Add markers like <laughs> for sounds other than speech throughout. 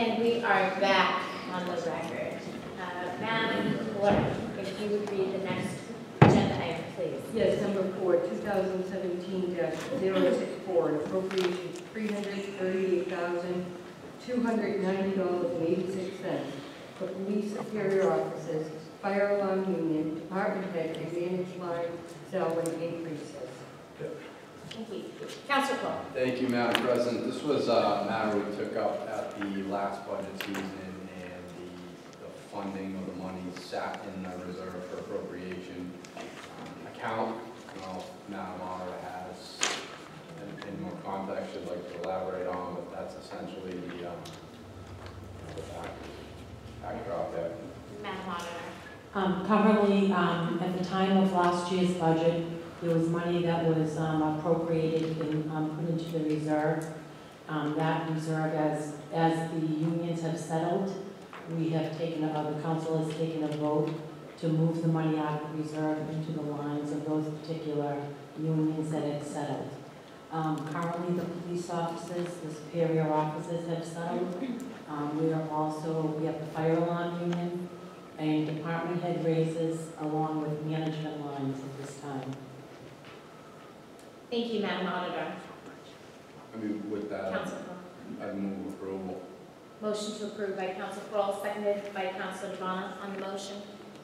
And we are back on the record. Uh, Madam Clerk, if you would read the next agenda item, please. Yes, number four, 2017-064, an appropriation of $338,290.86 for police superior officers, fire alarm union, department head, advantage line, salary increases. Thank you. Counselor Crowe. Thank you, Madam President. This was a matter we took up at the last budget season, and the, the funding of the money sat in the reserve for appropriation um, account. Well, Madam Auditor has, in, in more context, she'd like to elaborate on, but that's essentially the, um, the back- backdrop there. Madam Auditor. Um, Currently, um, at the time of last year's budget, there was money that was um, appropriated and um, put into the reserve. Um, That reserve, as, as the unions have settled, we have taken, uh, the council has taken a vote to move the money out of the reserve into the lines of those particular unions that had settled. Um, Currently, the police officers, the superior officers have settled. Um, We are also, we have the fire alarm union, and department head raises along with management lines at this time. Thank you, Madam Auditor. I mean, with that, Counselor Crowe. I move approval. Motion to approve by Counselor Crowe, seconded by Counselor Devon on the motion.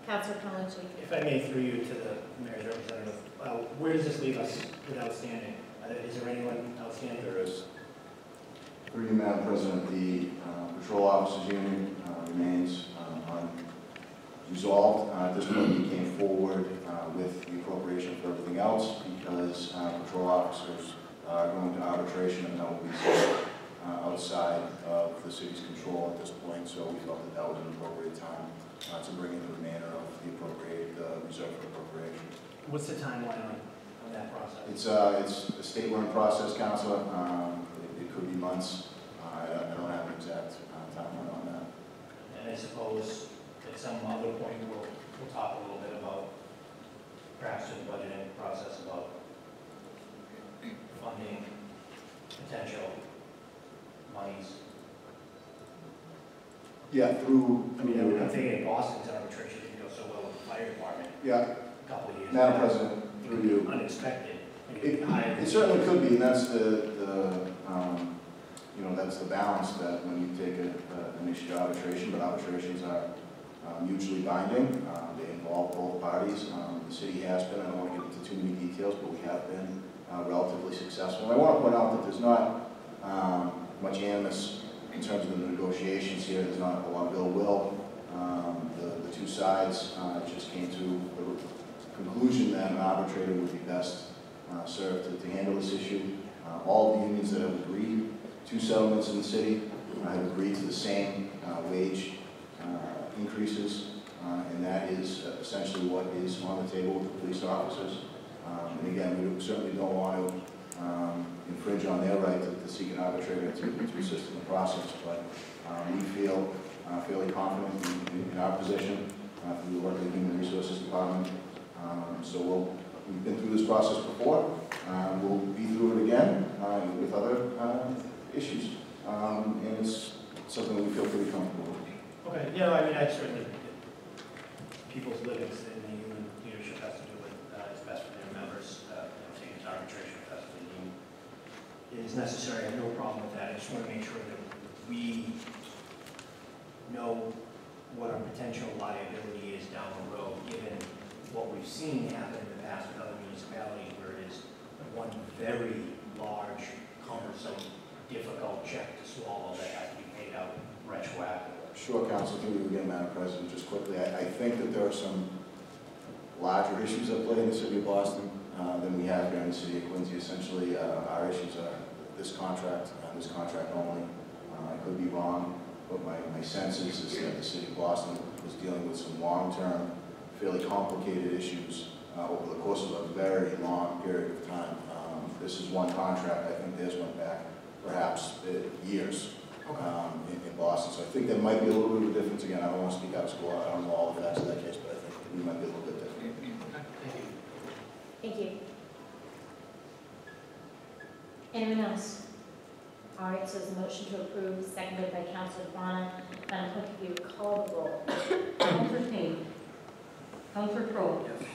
Counselor Calhoun. If I may, through you to the mayor's representative, uh, where does this leave us with outstanding? Are there- Is there anyone outstanding? There is. Through you, Madam President, the uh, patrol officers union uh, remains uh, unresolved. Uh, At this point, we came forward uh, with the appropriation for everything else because uh, patrol officers are going to arbitration and that will be uh, outside of the city's control at this point. So we felt that that was an appropriate time uh, to bring in the remainder of the appropriate, uh, reserve for appropriation. What's the timeline on, on that process? It's, uh, it's a state-run process, Counselor. Um, it- It could be months. Uh, I don't I don't have an exact uh, timeline on that. And I suppose at some other point, we'll, we'll talk a little bit about, perhaps in the budgeting process, about funding potential monies. Yeah, through, I mean, I'm- I'm thinking Boston's arbitration didn't go so well with the fire department yeah, a couple of years Madam ago. President, through you. Unexpected. It it certainly could be, and that's the, the, um, you know, that's the balance that when you take a, a- an issue to arbitration, but arbitrations are uh, mutually binding. Uh, They involve both parties. Um, The city has been, I don't want to get into too many details, but we have been uh, relatively successful. And I want to point out that there's not um, much animus in terms of the negotiations here. There's not a lot of ill will. Um, The, the two sides uh, just came to the conclusion that an arbitrator would be best uh, served to, to handle this issue. Uh, All the unions that have agreed to settlements in the city uh, have agreed to the same uh, wage increases, uh, and that is essentially what is on the table with the police officers. Um, And again, we certainly don't want to um, infringe on their right to to seek an arbitrator to to assist in the process, but um, we feel uh, fairly confident in- in our position uh, through the work of the Human Resources Department. Um, So we'll, we've been through this process before, uh, we'll be through it again uh, with other uh, issues. Um, And it's something we feel pretty comfortable with. Okay, yeah, I mean, I certainly, people's livings in the human leadership has to do with, uh, it's best for their members, uh, taking to arbitration if that's what they deem is necessary, I have no problem with that, I just want to make sure that we know what our potential liability is down the road, given what we've seen happen in the past with other municipalities, where it is one very large, cumbersome, difficult check to swallow that has to be paid out retroactively. Sure, Council, through you again, Madam President, just quickly, I, I think that there are some larger issues at play in the city of Boston uh, than we have here in the city of Quincy. Essentially, uh, our issues are this contract, and this contract only. Uh, I could be wrong, but my, my sense is, that the city of Boston was dealing with some long-term, fairly complicated issues uh, over the course of a very long period of time. Um, This is one contract, I think theirs went back perhaps uh, years um, in in Boston. So I think there might be a little bit of a difference. Again, I don't want to speak out of school, I don't know all the facts of that case, but I think we might be a little bit different. Thank you. Thank you. Anyone else? All right, so there's a motion to approve, seconded by Counselor Vaughn. Madam Clerk, if you would call the roll. Counselor Cain. Counselor Crowe. Yes.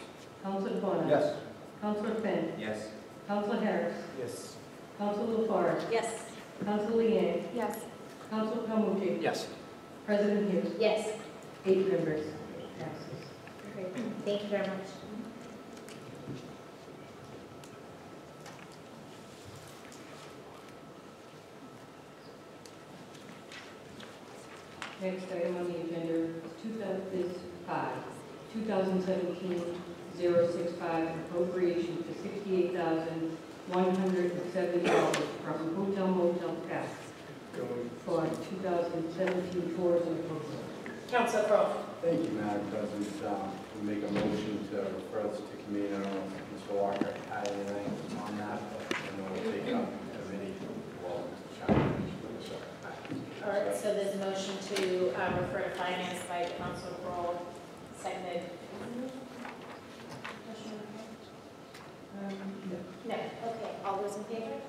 Counselor DiBona. Yes. Counselor Finn. Yes. Counselor Harris. Yes. Counselor LaForest. Yes. Counselor Liang. Yes. Counselor Palmucci. Yes. President Hughes. Yes. Eight members. Passes. Great, thank you very much. Next item on the agenda is two thousand, is five, 2017-065 appropriation for sixty-eight thousand one hundred and seventy dollars from hotel motel tax for two thousand seventeen tourism program. Counselor Crowe. Thank you, Madam President. Um, We make a motion to refer this to committee. I don't know if Mr. Walker had anything on that, but I know we'll take it up in committee. Well, Mr. Chairman. All right, so there's a motion to uh, refer to finance by Counselor Crowe, seconded. Um, No, okay, all those in favor?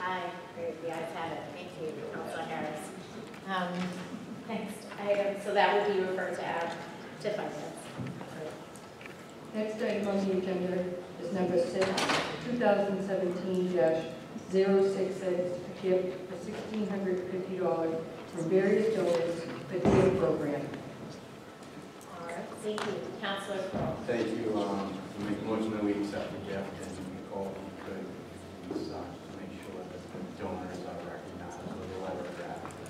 Aye, great, the ayes have it, thank you, Counselor Harris. Um, Next item, so that will be referred to, uh, to finance. Next item on the agenda is number six, 2017-066, a gift for $1,650 from various donors for the DA program. All right, thank you, Counselor Crowe. Thank you. Um, We make a motion that we accept the gift, and Nicole, if you could, please, uh, make sure that the donors are recognized with a letter of gratitude.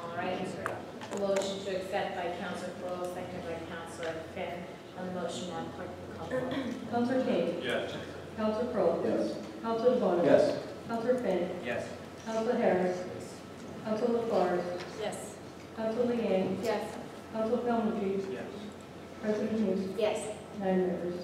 All right, a motion to accept by Counselor Crowe, seconded by Counselor Finn. On the motion, Madam Clerk, will call the roll. Counselor Cain. Yes. Counselor Crowe. Yes. Counselor DiBona. Yes. Counselor Finn. Yes. Counselor Harris. Counselor LaForest. Yes. Counselor Liang. Yes. Counselor Palmucci. Yes. President Hughes. Yes. Nine members.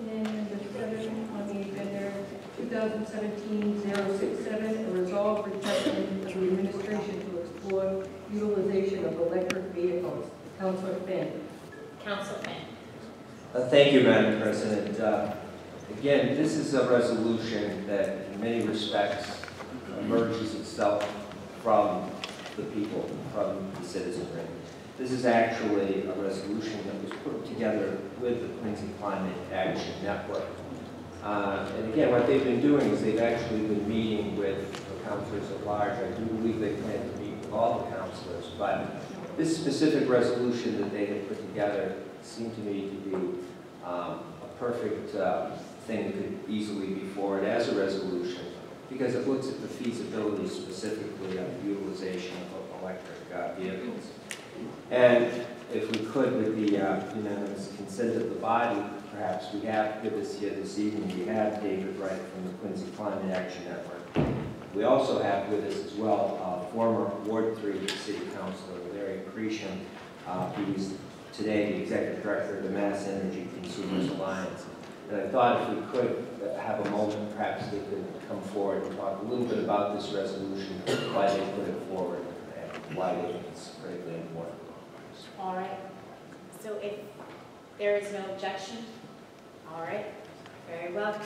And number seven on the agenda, 2017-067, a resolve requesting of the administration to explore utilization of electric vehicles. Counselor Finn. Counselor Finn. Uh, Thank you, Madam President. Uh, Again, this is a resolution that in many respects emerges itself from the people, from the citizenry. This is actually a resolution that was put together with the Quincy Climate Action Network. Uh, And again, what they've been doing is they've actually been meeting with the councilors at large. I do believe they plan to meet with all the councilors, but this specific resolution that they have put together seemed to me to be um, a perfect uh, thing that could easily be forwarded as a resolution because it looks at the feasibility specifically of utilization of electric uh, vehicles. And if we could, with the uh, unanimous consent of the body, perhaps we have with us here this evening, we have David Wright from the Quincy Climate Action Network. We also have with us as well uh, former Ward 3 City Councilor Larry Chretien. Uh, He was today the Executive Director of the Mass Energy Consumers Alliance. And I thought if we could uh, have a moment, perhaps they could come forward and talk a little bit about this resolution, why they put it forward, and why they think important. All right. So if there is no objection, all right, very well.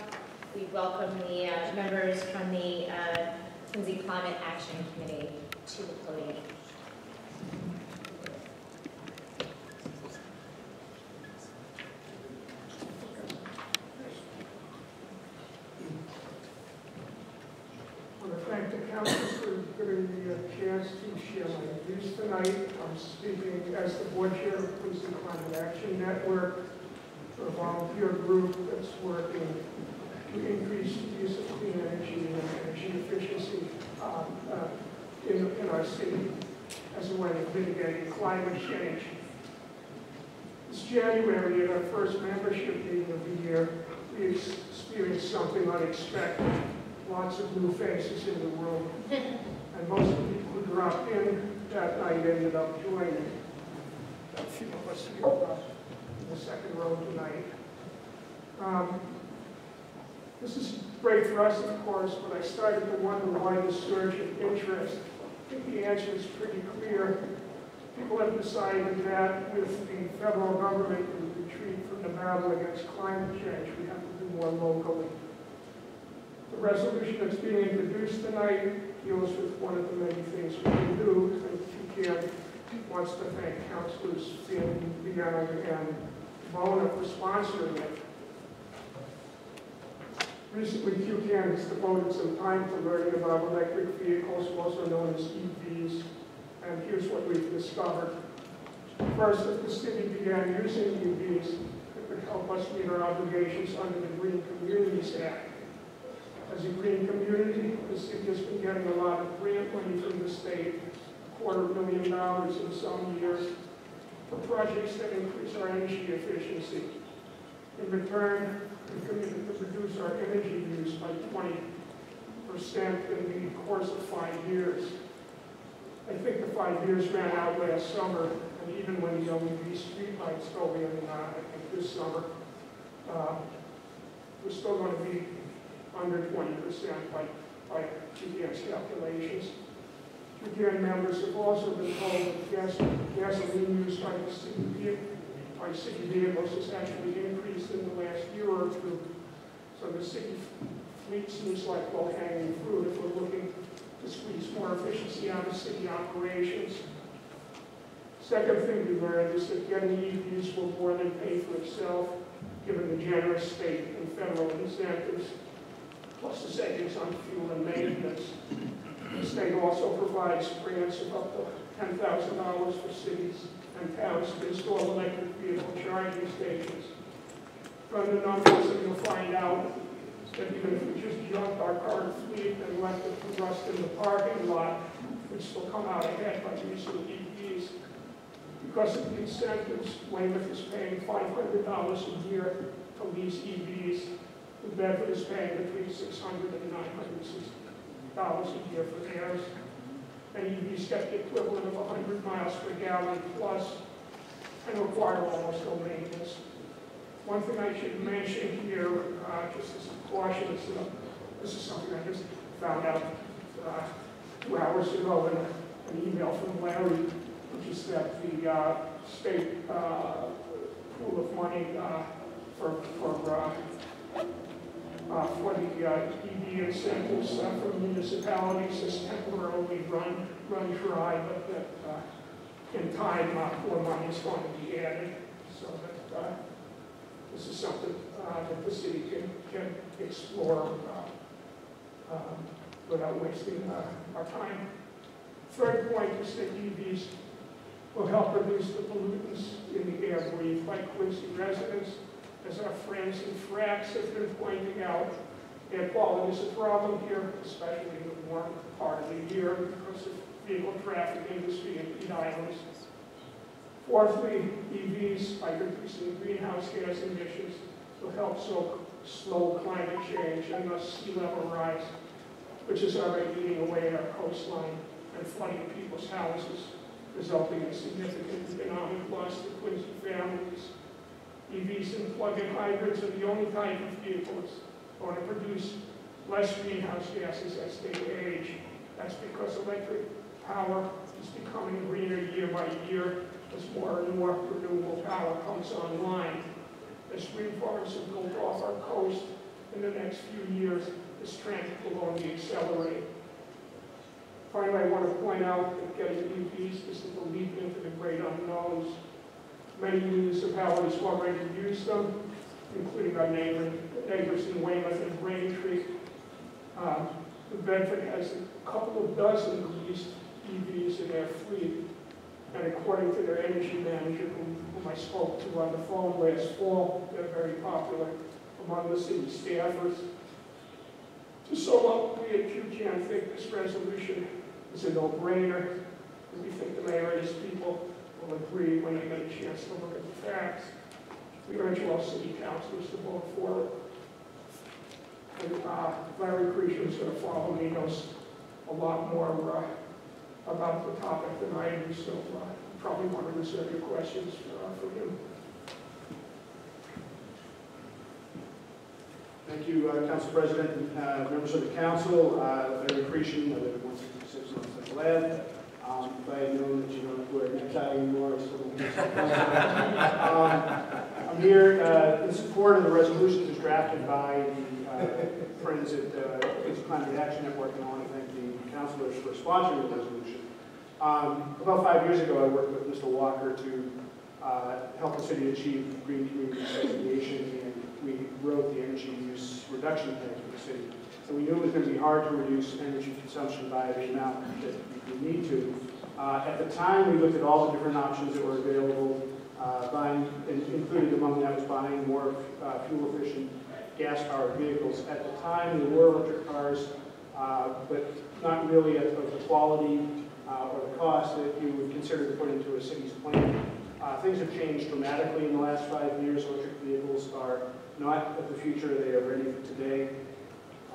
We welcome the uh, members from the uh, Quincy Climate Action Committee to the podium. I want to thank the council for giving me a chance to share my views tonight. I'm speaking as the board chair of Quincy Climate Action Network, a volunteer group that's working to increase the use of clean energy and energy efficiency um, uh, in, in our city as a way of mitigating climate change. This January, at our first membership meeting of the year, we experienced something unexpected lots of new faces in the room. <laughs> And most of the people who dropped in that night ended up joining. A few of us here in the second row tonight. Um, This is great for us, of course, but I started to wonder why the surge of interest. I think the answer is pretty clear. People have decided that with the federal government retreat from the battle against climate change, we have to do more locally. The resolution that's being introduced tonight deals with one of the many things we can do, and QCAN wants to thank councilors Finn, Young, and Mona for sponsoring it. Recently, QCAN has devoted some time to learning about electric vehicles, also known as EVs, and here's what we've discovered. First, if the city began using EVs, it would help us meet our obligations under the Green Communities Act. As a green community, the city has been getting a lot of grant money from the state, a quarter million dollars in some years, for projects that increase our energy efficiency. In return, we committed to reduce our energy use by twenty percent in the course of five years. I think the five years ran out last summer, and even when the LED streetlights go in, uh, I think this summer, uh, we're still going to be under twenty percent by, by GDS calculations. GDN members have also been told that gas, gasoline use by city, by city vehicles has actually increased in the last year or two. So the city fleet seems like low-hanging fruit if we're looking to squeeze more efficiency out of city operations. Second thing we learned is that getting EVs will more than pay for itself, given the generous state and federal incentives, plus the savings on fuel and maintenance. The state also provides grants of up to ten thousand dollars for cities and towns to install electric vehicle charging stations. Run the numbers and you'll find out that even if we just junked our current fleet and left it to rust in the parking lot, we'd still come out ahead by using EVs. Because of the incentives, Weymouth is paying five hundred dollars a year to lease EVs. New Bedford is paying between six hundred and nine hundred dollars a year for theirs. And EVs get the equivalent of hundred miles per gallon plus and require almost no maintenance. One thing I should mention here, uh, just as a caution, is, uh, this is something I just found out uh, two hours ago in an email from Larry, which is that the uh, state uh, pool of money uh, for, for, uh, for the uh, EV incentives uh, for municipalities has temporarily run, run dry, but that uh, in time, uh, more money is going to be added, so that uh, this is something that the city can, can explore um, without wasting our time. Third point is that EVs will help reduce the pollutants in the air breathed by Quincy residents. As our friends in Frax have been pointing out, air quality is a problem here, especially in the warm part of the year because of vehicle traffic industry and heat islands. Fourthly, EVs, by reducing greenhouse gas emissions, will help slow climate change and thus sea level rise, which is already eating away at our coastline and flooding people's houses, resulting in significant economic loss to Quincy families. EVs and plug-in hybrids are the only type of vehicles going to produce less greenhouse gases as they age. That's because electric power is becoming greener year by year as more and more renewable power comes online. As wind farms are built off our coast in the next few years, this trend will only accelerate. Finally, I want to point out that getting EVs isn't a leap into the great unknowns. Many municipalities already use them, including our neighbor, neighbors in Weymouth and Braintree. Um, Bedford has a couple of dozen leased EVs in their fleet. And according to their energy manager, whom whom I spoke to on the phone last fall, they're very popular among the city staffers. To sum up, we at QCAN think this resolution is a no-brainer. We think the mayor and his people will agree when they get a chance to look at the facts. We urge all city councilors to vote for it. And uh, Larry Chretien is going to follow me, knows a lot more uh, about the topic than I do, so uh, you probably want to reserve your questions uh, for him. Thank you, uh, Council President, uh, members of the council, uh, Larry Chretien, I live at 166 North Central Ave. If I had known that you don't wear a necktie anymore, I still so. <laughs> Um, I'm here uh, in support of the resolution that's drafted by the uh, Friends at uh, Police Climate Action Network, and I want to thank the councilors for sponsoring the resolution. Um, About five years ago, I worked with Mr. Walker to uh, help the city achieve green community segregation, and we wrote the energy use reduction plan for the city. So we knew it was going to be hard to reduce energy consumption by the amount that we need to. Uh, At the time, we looked at all the different options that were available, uh, buying, in- included among that was buying more uh, fuel-efficient gas-powered vehicles. At the time, there were electric cars, uh, but not really of of the quality uh, or the cost that you would consider to put into a city's plan. Uh, Things have changed dramatically in the last five years. Electric vehicles are not of the future, they are ready for today.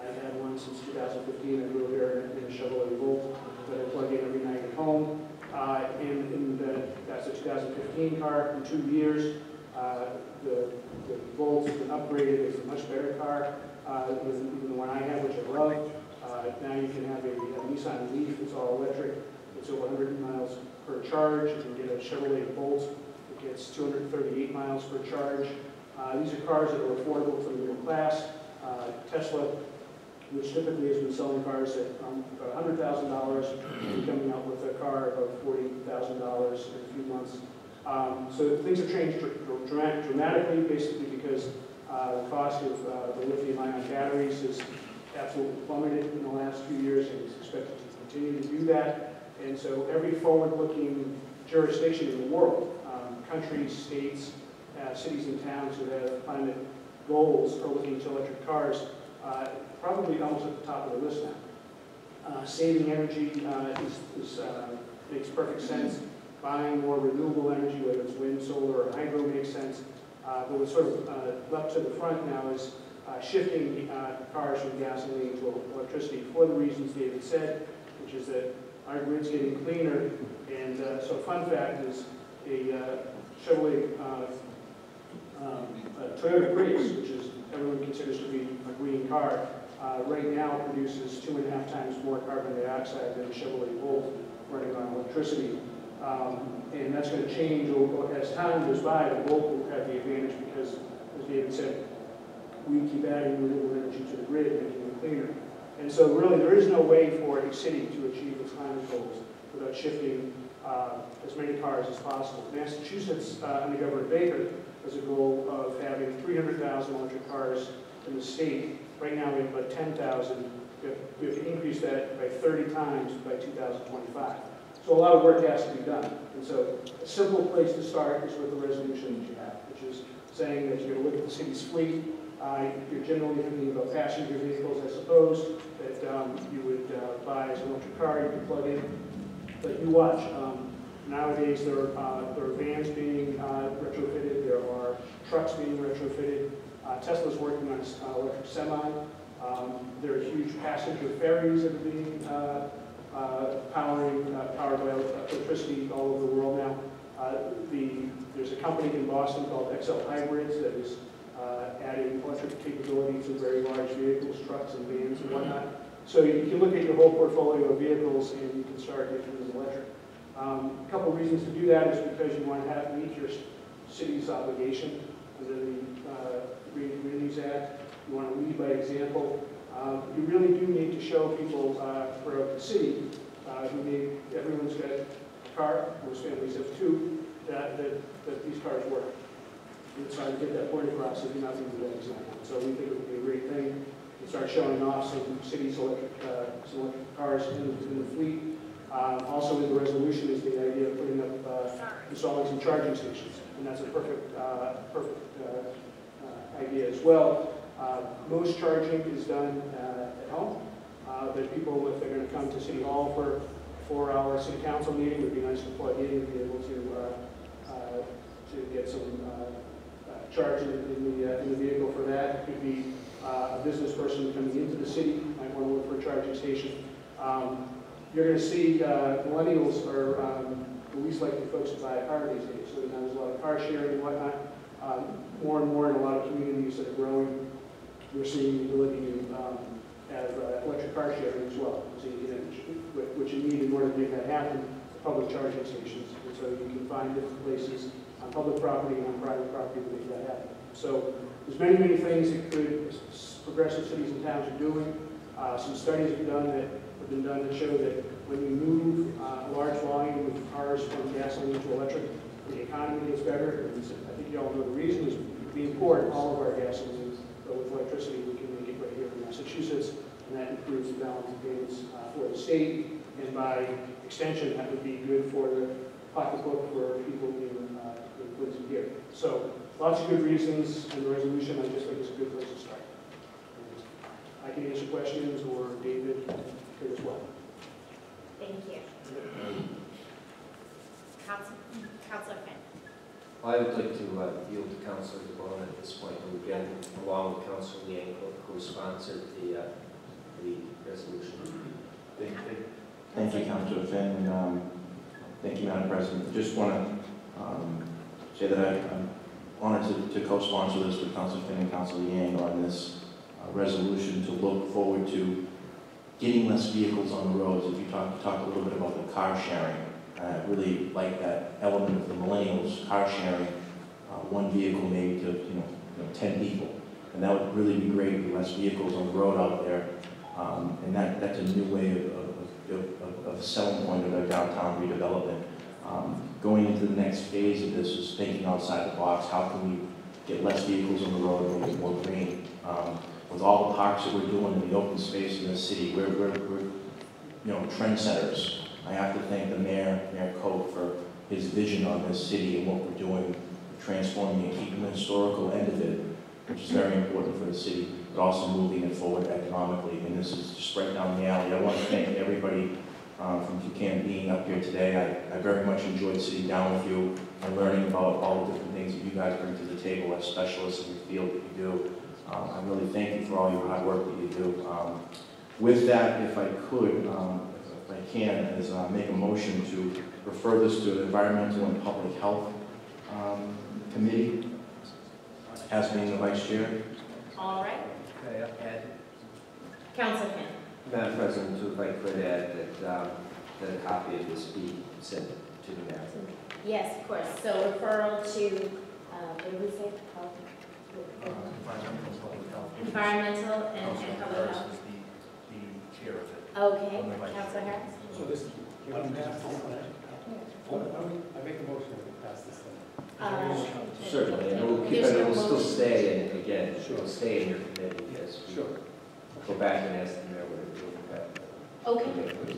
I've had one since 2015, I drove here in a Chevrolet Volt that I plug in every night at home. Uh, In, in the, that's a 2015 car, in two years, uh, the, the Volt has been upgraded, it's a much better car uh, than even the one I have, which I love. Uh, Now you can have a a Nissan Leaf, it's all electric, it's over 100 miles per charge. You can get a Chevrolet Bolt, it gets 238 miles per charge. Uh, These are cars that are affordable to the middle class. Uh, Tesla which typically has been selling cars at um, about $100,000, and coming out with a car of $40,000 in a few months. Um, So things have changed dr- dra- dramatically, basically because uh, the cost of uh, the lithium-ion batteries has absolutely plummeted in the last few years and is expected to continue to do that. And so every forward-looking jurisdiction in the world, um, countries, states, uh, cities and towns that have climate goals are looking to electric cars uh, probably almost at the top of the list now. Uh, Saving energy uh, is, is, uh, makes perfect sense. Buying more renewable energy, whether it's wind, solar, or hydro, makes sense. Uh, But what's sort of left to the front now is shifting cars from gasoline to electricity for the reasons David said, which is that our grid's getting cleaner. And so fun fact is a Chevrolet um, Toyota Prius, which is everyone considers to be a green car, uh, right now produces two and a half times more carbon dioxide than a Chevrolet Volt running on electricity. Um, And that's going to change over- as time goes by. The Volt will have the advantage because, as David said, we keep adding renewable energy to the grid, making it cleaner. And so really, there is no way for a city to achieve its climate goals without shifting uh, as many cars as possible. Massachusetts, uh, under Governor Baker, has a goal of having 300,000 electric cars in the state. Right now, we have about 10,000. We have- We have to increase that by 30 times by 2025. So a lot of work has to be done. And so a simple place to start is with the resolution that you have, which is saying that you're going to look at the city's fleet. Uh, You're generally thinking about passenger vehicles, I suppose, that um, you would uh, buy as an electric car, you could plug in. But you watch, um, nowadays there are, uh, there are vans being uh, retrofitted, there are trucks being retrofitted. Uh, Tesla's working on uh, electric semi. Um, There are huge passenger ferries that are being uh, uh, powering, uh, powered by electricity all over the world now. Uh, The, there's a company in Boston called XL Hybrids that is uh, adding electric capability to very large vehicles, trucks and vans and whatnot. So you can look at your whole portfolio of vehicles and you can start making them electric. Um, A couple reasons to do that is because you want to have, meet your city's obligation under the uh, Green Communities Act. You want to lead by example. Um, You really do need to show people uh, throughout the city, uh, who need, everyone's got a car, most families have two, that, that, that these cars work. And try to get that point across if you're not example. So we think it would be a great thing to start showing off some cities' electric, uh, some electric cars in, in the fleet. Um, Also in the resolution is the idea of putting up, uh, installing some charging stations. And that's a perfect, uh, perfect uh, uh, idea as well. Uh, Most charging is done uh, at home, uh, but people, if they're going to come to City Hall for four-hour city council meeting, it would be nice to plug in and be able to, uh, uh, to get some uh, uh, charge in in the, uh, in the vehicle for that. It could be uh, a business person coming into the city, might want to look for a charging station. Um, You're going to see uh, millennials are um, the least likely folks to buy a car these days, so there's a lot of car sharing and whatnot. Um, More and more in a lot of communities that are growing, we're seeing the ability to um, have uh, electric car sharing as well. So you can, what you need in order to make that happen, public charging stations. And so you can find different places on public property and on private property to make that happen. So there's many, many things that could, progressive cities and towns are doing. Uh, Some studies have been done that, been done that show that when you move uh, large volume of cars from gasoline to electric, the economy gets better. And I think you all know the reason is we import all of our gasoline, but with electricity, we can make it right here in Massachusetts, and that improves the balance of payments uh, for the state, and by extension, that would be good for the pocketbook for people in, uh, in Quincy here. So lots of good reasons, and the resolution, I just think is a good place to start. I can answer questions, or David could as well. Thank you. Council, Councilor Finn. I would like to uh, yield to Councilor DeBon at this point, who again, along with Councilor Liang, co- co-sponsored the, uh, the resolution. Thank Thank you, Councilor Finn, um, thank you, Madam President. Just want to say that I- I'm honored to- to co-sponsor this with Councilor Finn and Councilor Liang on this uh, resolution to look forward to getting less vehicles on the roads. If you talk, talk a little bit about the car sharing, I really like that element of the millennials, car sharing, uh, one vehicle maybe to, you know, you know, 10 people. And that would really be great, with less vehicles on the road out there. Um, And that, that's a new way of, of, of, of selling point of our downtown redevelopment. Um, Going into the next phase of this is thinking outside the box, how can we get less vehicles on the road and make it more green? Um, With all the parks that we're doing in the open space in the city, we're, we're, we're, you know, trendsetters. I have to thank the mayor, Mayor Koch, for his vision on this city and what we're doing, transforming and keeping the historical end of it, which is very important for the city, but also moving it forward economically. And this is just right down the alley. I want to thank everybody uh, from Buchanan being up here today. I, I very much enjoyed sitting down with you and learning about all the different things that you guys bring to the table as specialists in the field that you do. Um, I really thank you for all your hard work that you do. Um, With that, if I could, um, if I can, is uh, make a motion to refer this to the Environmental and Public Health um, Committee as being the vice chair. All right. Okay, add Councilor Finn. Madam President, too, if I could add that, um, that a copy of this be sent to the mayor. Yes, of course. So referral to, uh, what did we say? Health? Environmental and and public health. the, the chair of it. Okay, Councilor Harris? So this, you want to pass this tonight? I make a motion to pass this tonight. Uh, Certainly, and it will keep, There's and it will still stay, in again, it Sure. will stay in your committee as we Sure. go back and ask the mayor what to do with that. Okay. Okay.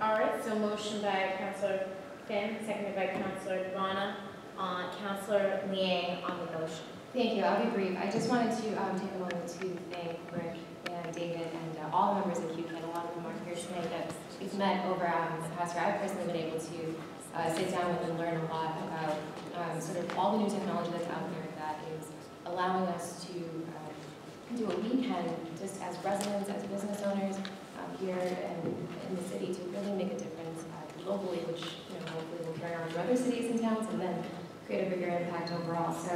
All right, so motion by Councilor Finn, seconded by Councilor Devon, on Councilor Liang on the motion. Thank you, I'll be brief. I just wanted to um, take a moment to thank Rick and David and uh, all members of QCAN. A lot of them are here tonight that we've met over um, the past year. I've personally been able to uh, sit down with and learn a lot about um, sort of all the new technology that's out there that is allowing us to um, do what we can just as residents, as business owners um, here in, in the city to really make a difference uh, locally, which you know, hopefully will carry on to other cities and towns and then create a bigger impact overall. So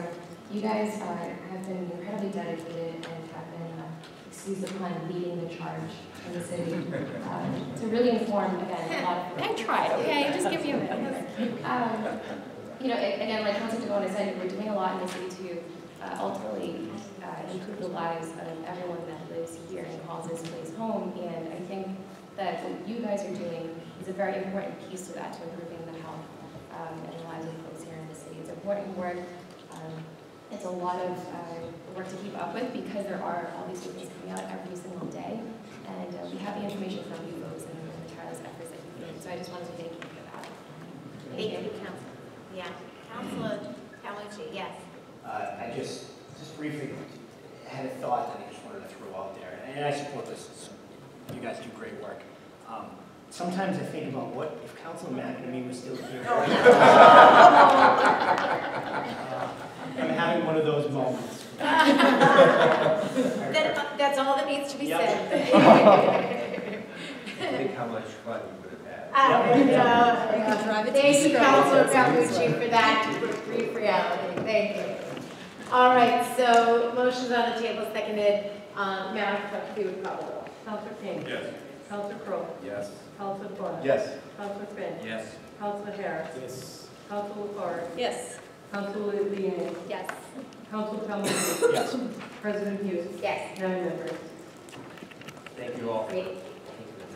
you guys uh, have been incredibly dedicated and have been, uh, excuse the pun, leading the charge in the city uh, to really inform, again, a lot of. I tried, okay? Just give me a minute. Um, You know, again, like Councilor DiBona said, we're doing a lot in the city to uh, ultimately uh, improve the lives of everyone that lives here and calls this place home. And I think that what you guys are doing is a very important piece to that, to improving the health um, and the lives of folks here in the city. It's important work. Um, It's a lot of uh, work to keep up with because there are all these new things coming out every single day. And uh, we have the information from you folks and the tireless efforts that you've made. So I just wanted to thank you for that. Thank you, Councilor. Yeah, Councilor Palmucci, yes. Uh, I just, just briefly had a thought that I just wanted to throw out there, and I support this, you guys do great work. Um, Sometimes I think about what if Councilor McNamee was still here? <laughs> <laughs> Uh, I'm having one of those moments. <laughs> That, that's all that needs to be Yep. said. <laughs> Think how much fun you would have had. Uh, uh, Thank you, Councilor Palmucci, for that brief reality. Thank you. All right, so motion's on the table, seconded. Um, Madam Clerk, if you would call the roll. Counselor Cain. Yes. Counselor Crowe. Yes. Counselor DiBona. Yes. Counselor Finn. Yes. Counselor Harris. Yes. Counselor LaForest. Yes. Council Liang, Yes. Council Calhoun, Yes. President Hughes, Yes. nine members. Thank you all. Great. Thank you for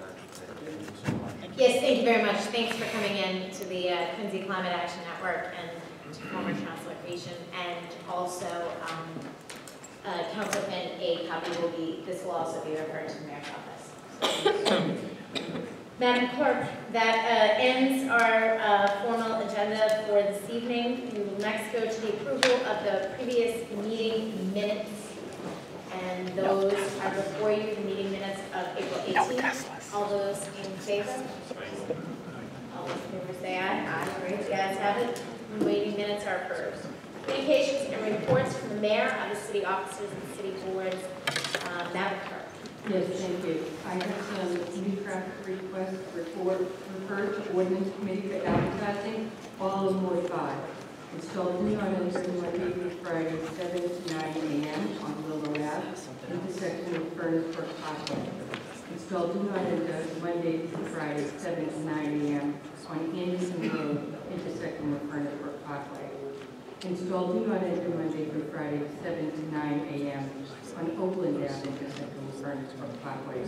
the time. Yes, thank you very much. Thanks for coming in to the uh, Quincy Climate Action Network and to former Chancellor Chretien. And also, um, uh, Council Finn, a copy will be, this will also be referred to the mayor's office. <laughs> Madam Clerk, that uh, ends our uh, formal agenda for this evening. We will next go to the approval of the previous meeting minutes. And those are before you, the meeting minutes of April 18th. All those in favor? All those in favor say aye. Aye, great, the ayes have it. The Meeting minutes are approved. Communications and reports from the mayor, of the city officers and city boards. Uh, Madam Clerk. Yes, thank you. I have some new traffic requests report referred to ordinance committee for advertising, all in Ward five. Installed new on Monday through Friday, seven to nine AM on Willow Ave, intersection of Furnace Brook Parkway. Installed new on Monday through Friday, seven to nine AM on Anderson Road, intersection of Furnace Brook Parkway. Installed new on Monday through Friday, seven to nine AM on Oakland Ave, intersection with Furnace Brook Parkway.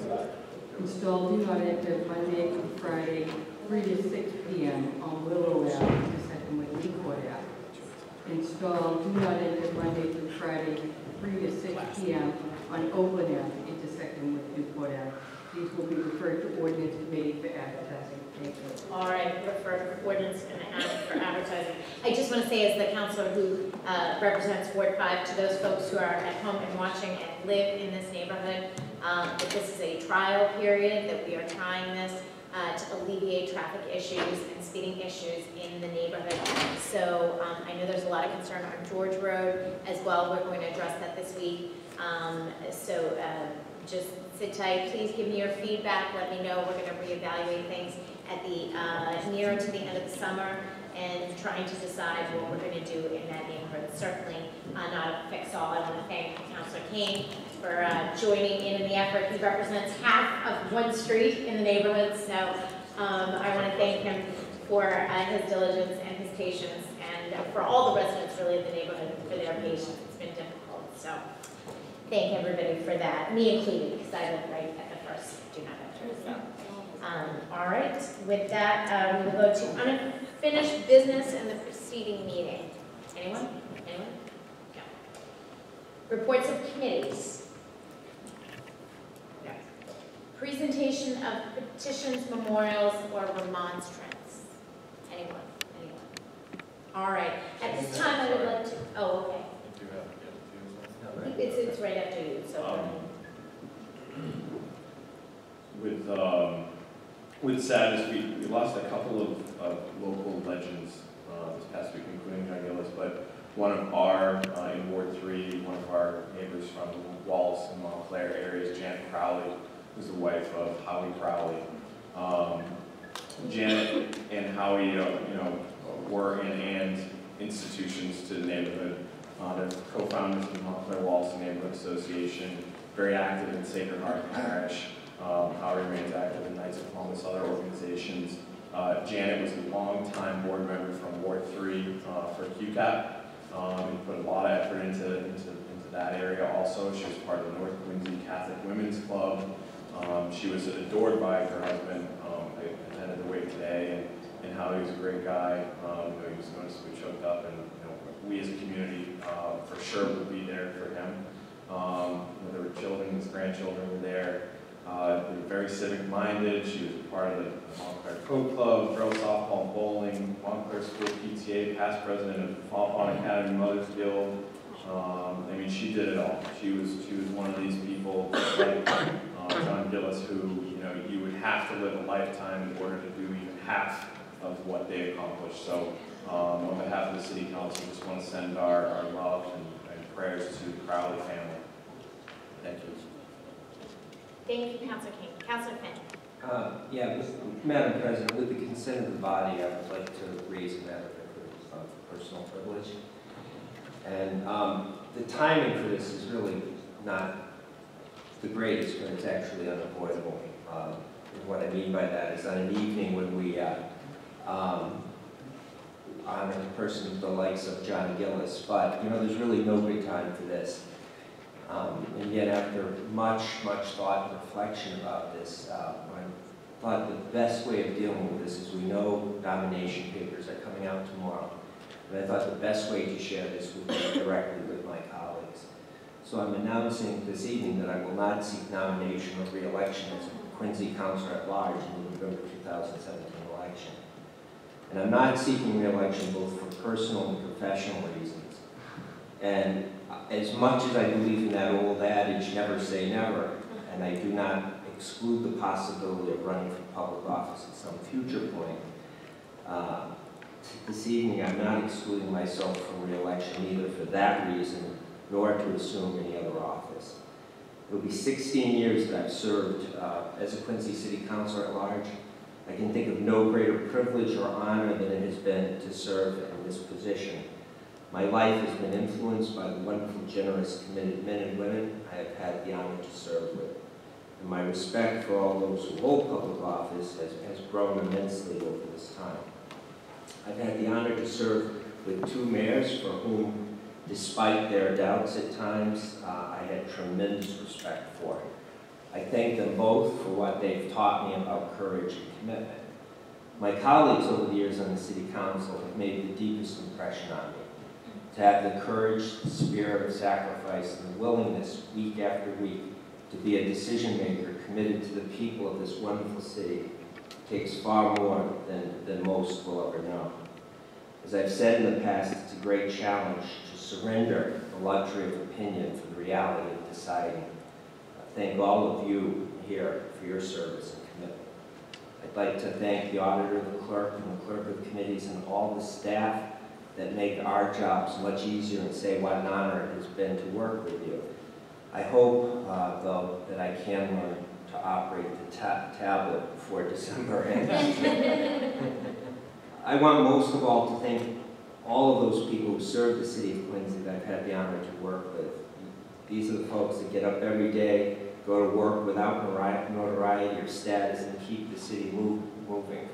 Installed do not enter Monday through Friday, three to six P M on Willow Ave, intersecting with Newport Ave. Installed do not enter Monday through Friday, three to six P M on Oakland Ave, intersecting with Newport Ave. These will be referred to ordinance committee for advertising. All right, to ordinance and for advertising. I just want to say as the counselor who uh, represents Ward 5, to those folks who are at home and watching and live in this neighborhood, um, that this is a trial period, that we are trying this uh, to alleviate traffic issues and speeding issues in the neighborhood. So um, I know there's a lot of concern on George Road as well. We're going to address that this week. Um, So uh, just sit tight. Please give me your feedback. Let me know. We're going to reevaluate things at the, uh, nearer to the end of the summer and trying to decide what we're going to do in that neighborhood. Certainly uh, not a fix-all. I want to thank Councilor Cain for uh, joining in in the effort. He represents half of one street in the neighborhood, so um, I want to thank him for uh, his diligence and his patience, and for all the residents really of the neighborhood for their patience. It's been difficult, so thank everybody for that, me included, because I live right at the first do not enter, so. Um, All right, with that, uh, we will go to unfinished business in the preceding meeting. Anyone? Anyone? No. Reports of committees. No. Presentation of petitions, memorials, or remonstrance. Anyone? Anyone? All right, at this time, I would like to, oh, okay. It's, it's right after you, so. Um, <clears throat> With, um, with sadness, we, we lost a couple of, local legends, uh, this past week, including John Gillis, but one of our, uh, in Ward Three, one of our neighbors from Wallace and Montclair areas, Janet Crowley, who's the wife of Howie Crowley. Um, Janet and Howie, uh, you know, were and and institutions to the neighborhood. Uh, they're co-founders of the Montclair Wallace Neighborhood Association, very active in Sacred Heart Parish. Um, Howie remains active in Knights of Columbus, other organizations. Uh, Janet was a longtime board member from Ward Three uh, for QCAP. Um, and put a lot of effort into, into, into that area also. She was part of the North Quincy Catholic Women's Club. Um, she was adored by her husband. Um, I attended the wake today, and, and Howie was a great guy. Um, you know, he was noticeably choked up, and you know, we as a community uh, for sure would be there for him. Um, there were children, his grandchildren were there. Uh, very civic-minded. She was part of the Montclair Code Club, girls softball, and bowling, Montclair School PTA, past president of Fontbonne Academy Mothers Guild. Um, I mean, she did it all. She was she was one of these people, like uh, John Gillis, who you know you would have to live a lifetime in order to do even half of what they accomplished. So, um, on behalf of the City Council, just want to send our, our love and, and prayers to the Crowley family. Thank you. Thank you, Councilor Cain. Councilor Finn. Uh, Yeah, with- Madam President, with the consent of the body, I would like to raise a matter of personal privilege. And um, the timing for this is really not the greatest, but it's actually unavoidable. Um, and What I mean by that is on an evening when we, uh, um, honor the person the likes of John Gillis, but, you know, there's really no good time for this. Um, and yet, after much, much thought and reflection about this, uh, I thought the best way of dealing with this is we know nomination papers are coming out tomorrow. And I thought the best way to share this would be directly with my colleagues. So I'm announcing this evening that I will not seek nomination or re-election as a Quincy Councilor at Large in the November 2017 election. And I'm not seeking re-election both for personal and professional reasons. And as much as I believe in that old adage, never say never, and I do not exclude the possibility of running for public office at some future point, uh, this evening I'm not excluding myself from re-election either for that reason, nor to assume any other office. It will be 16 years that I've served uh, as a Quincy City Councilor at large. I can think of no greater privilege or honor than it has been to serve in this position. My life has been influenced by the wonderful, generous, committed men and women I have had the honor to serve with. And my respect for all those who hold public office has, has grown immensely over this time. I've had the honor to serve with two mayors for whom despite their doubts at times, uh, I had tremendous respect for. I thank them both for what they've taught me about courage and commitment. My colleagues over the years on the City Council have made the deepest impression on me. To have the courage, the spirit of sacrifice, and the willingness week after week to be a decision maker committed to the people of this wonderful city takes far more than, than most will ever know. As I've said in the past, it's a great challenge to surrender the luxury of opinion for the reality of deciding. I thank all of you here for your service and commitment. I'd like to thank the auditor, the clerk, and the clerk of committees, and all the staff that make our jobs much easier and say what an honor it has been to work with you. I hope, uh, though, that I can learn to operate the ta tablet before December ends. <laughs> I want most of all to thank all of those people who serve the city of Quincy that I've had the honor to work with. These are the folks that get up every day, go to work without notoriety or status, and keep the city move, moving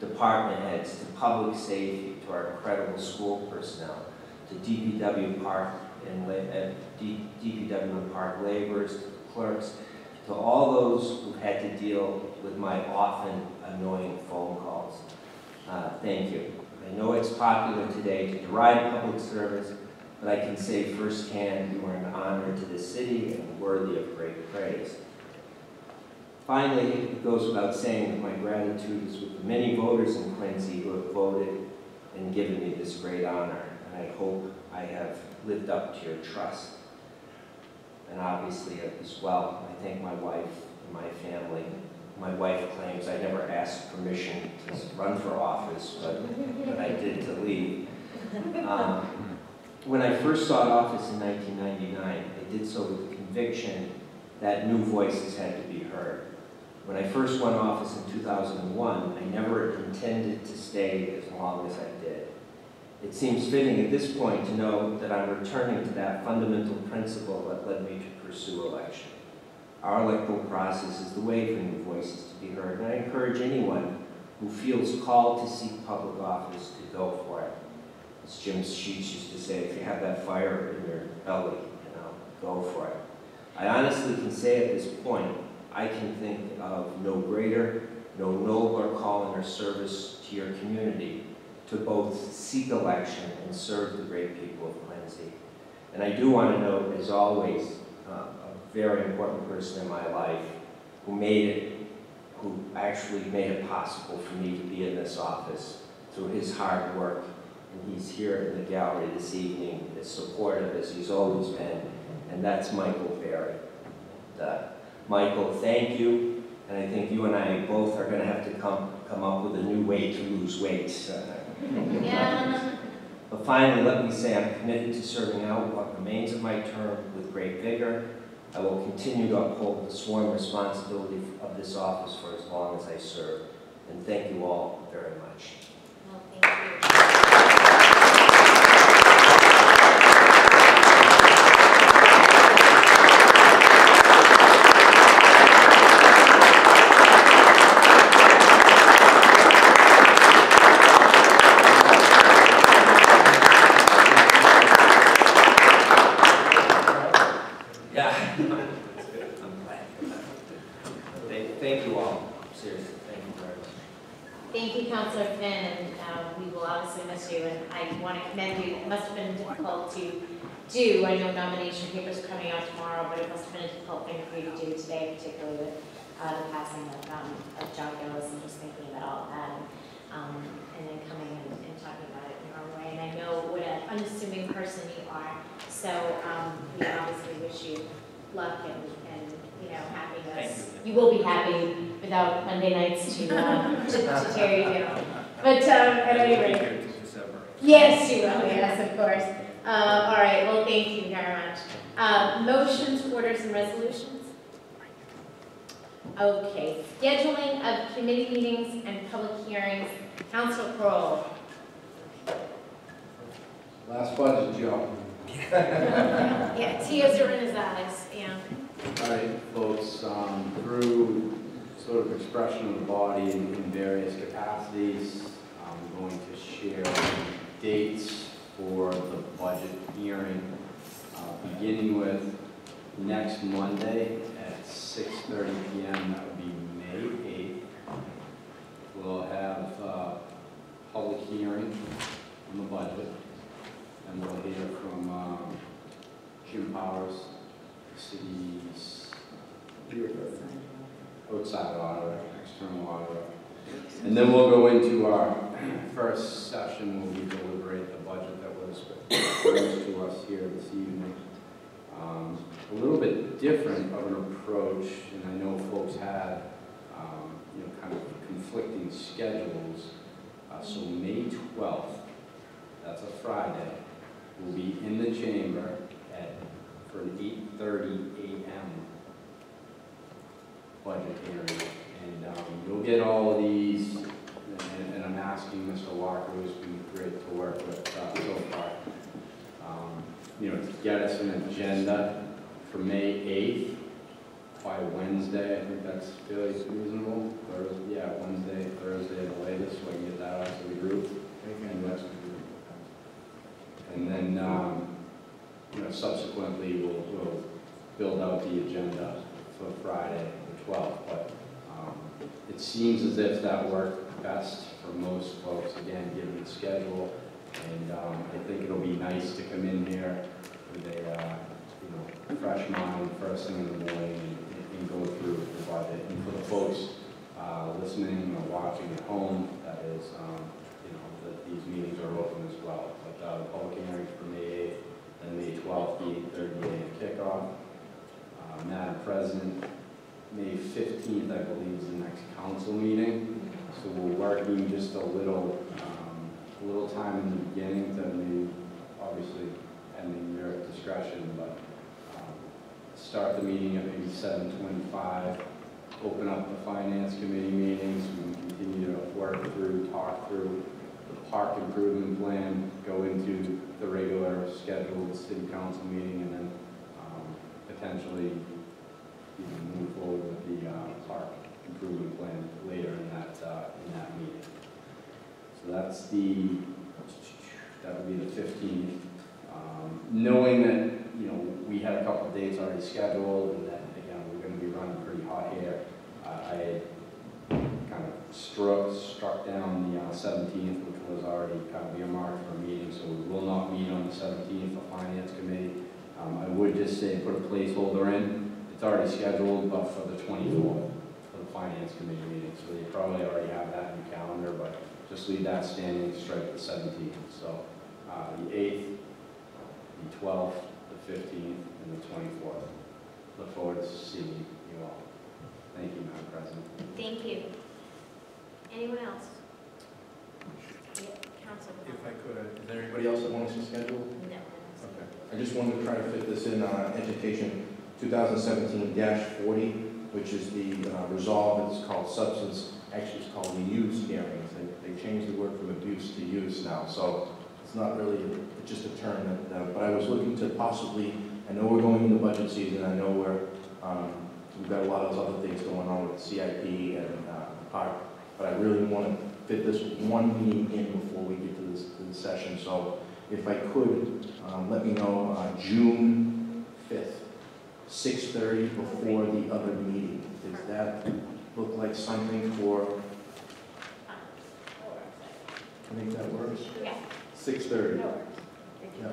department heads to public safety to our incredible school personnel to DPW park and uh, DPW park laborers, to clerks, to all those who had to deal with my often annoying phone calls. Uh, thank you. I know it's popular today to deride public service, but I can say firsthand you are an honor to the city and worthy of great praise. Finally, it goes without saying that my gratitude is with the many voters in Quincy who have voted and given me this great honor, and I hope I have lived up to your trust. And obviously, as well, I thank my wife and my family my wife claims I never asked permission to run for office, but, but I did to leave. Um, when I first sought office in 1999, I did so with the conviction that new voices had to be heard. When I first won office in 2001, I never intended to stay as long as I did. It seems fitting at this point to know that I'm returning to that fundamental principle that led me to pursue election. Our electoral process is the way for new voices to be heard, and I encourage anyone who feels called to seek public office to go for it. As Jim Sheets used to say, if you have that fire in your belly, you know, go for it. I honestly can say at this point, I can think of no greater, no nobler calling or service to your community to both seek election and serve the great people of Quincy. And I do want to note, as always, uh, very important person in my life who made it, who actually made it possible for me to be in this office through his hard work. And he's here in the gallery this evening, as supportive as he's always been, and that's Michael Berry. Michael, thank you, and I think you and I both are going to have to come, come up with a new way to lose weight. Yeah. But finally, let me say I'm committed to serving out what remains of my term with great vigor I will continue to uphold the sworn responsibility of this office for as long as I serve. And thank you all very much. Well, thank you. Yeah. I'm glad. Thank, thank you all, seriously, thank you very much. Thank you, Councilor Finn, and uh, we will obviously miss you, and I want to commend you. It must have been difficult to do. I know nomination papers are coming out tomorrow, but it must have been a difficult thing for you to do today, particularly with uh, the passing of um, of John Gillis and just thinking about all of that, and um, and then coming and and talking about it in your own way. And I know what an unassuming person you are, so um, we obviously wish you luck and, and, you know, happiness. You will be happy without Monday nights to, uh, to, to tear you down. But, um, at any rate, yes, you will, yes, of course. Uh, all right, well, thank you very much. Uh, motions, orders, and resolutions? Okay, scheduling of committee meetings and public hearings. Council Croall. Last budget, Joe. <laughs> Yeah, tears are in his eyes, yeah. All right, folks, um, through sort of expression of the body in in various capacities, I'm going to share dates for the budget hearing, uh, beginning with next Monday 6:30 PM, that would be May 8th. We'll have uh public hearing on the budget, and we'll hear from um, Jim Powers, the city's outside auditor, external auditor. And then we'll go into our first session where we deliberate the budget that was proposed to us here this evening. Um, A little bit different of an approach, and I know folks had, um, you know, kind of conflicting schedules. Uh, So May 12th, that's a Friday, will be in the chamber at, for an 8:30 a.m. budget hearing. And um, you'll get all of these, and and I'm asking Mr. Walker, who's been great to work with uh, so far, you know, to get us an agenda for May 8th by Wednesday. I think that's fairly reasonable. Thursday, yeah, Wednesday, Thursday the latest, so I can get that out to the group. And that's- And then, um, you know, subsequently, we'll, we'll build out the agenda for Friday, the 12th. But um, it seems as if that worked best for most folks, again, given the schedule. And um, I think it'll be nice to come in here with a, uh, you know, fresh mind, first thing in the morning, and and go through the budget. And for the folks uh, listening or watching at home, that is, um, you know, that these meetings are open as well. But uh, the public hearings for May 8th and May 12th, the 8:30 a.m. kickoff. Uh, Madam President, May 15th, I believe, is the next council meeting. So we're working just a little, um, a little time in the beginning to maybe, obviously, pending your discretion, but um, start the meeting at maybe 7:25, open up the finance committee meetings, we can continue to work through, talk through the park improvement plan, go into the regular scheduled city council meeting, and then um, potentially even move forward with the uh, park improvement plan later in that, uh, in that meeting. So that's the, that would be the 15th. Um, Knowing that, you know, we had a couple of dates already scheduled, and that, again, we're gonna be running pretty hot here, uh, I kind of struck, struck down the uh, 17th, which was already kind of earmarked for a meeting, so we will not meet on the 17th for Finance Committee. Um, I would just say put a placeholder in, it's already scheduled, but for the 24th, for the Finance Committee meeting, so you probably already have that in your calendar, but just leave that standing Strike the 17th. So uh, the 8th, the 12th, the 15th, and the 24th. Look forward to seeing you all. Thank you, Madam President. Thank you. Anyone else? Yeah, Council. If I could, uh, is there anybody else that wants to schedule? No. Okay. I just wanted to try to fit this in, uh, education 2017-40, which is the uh, resolve, it's called substance, actually it's called the use hearings. Changed the word from abuse to use now, so it's not really, just a term that, uh, but I was looking to possibly, I know we're going into budget season, I know we're, um, we've got a lot of other things going on with CIP and uh, park, but I really want to fit this one meeting in before we get to this, to the session, so if I could, um, let me know, uh, June 5th, 6:30 before the other meeting. Does that look like something for, I think that works? Yeah. 6:30. No. Yeah.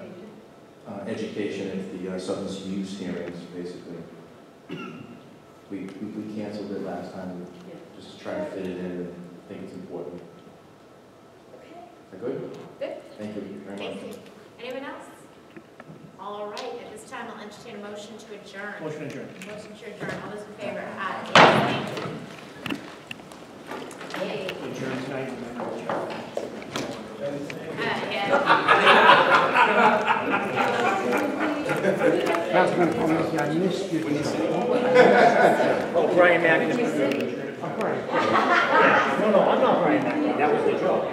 Uh, Education and the uh, substance use hearings, basically. We, we we canceled it last time, just to try to fit it in, and I think it's important. Okay. Is that good? Good. Thank you very much. Thank you. Anyone else? All right, at this time, I'll entertain a motion to adjourn. Motion adjourned. Motion to adjourn, all those in favor? Aye. Yay. Adjourned tonight, Madam Chair. Uh, yeah. Councilman Palmer, I missed you. Oh, Brian McNamara. Oh, Brian. No, no, I'm not Brian McNamara, that was the joke.